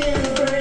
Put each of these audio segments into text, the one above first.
children.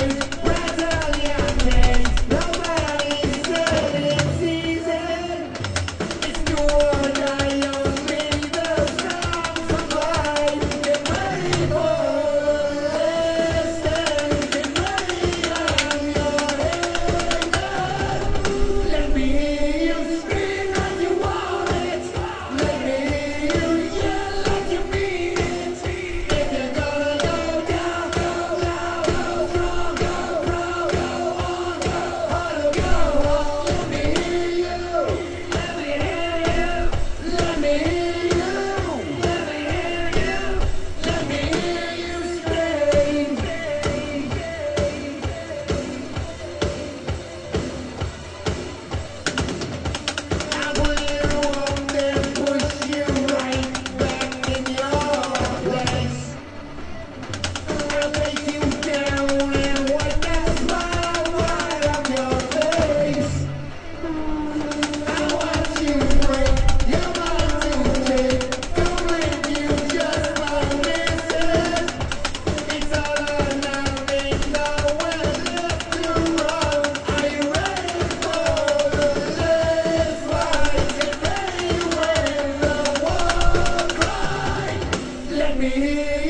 Let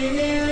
Let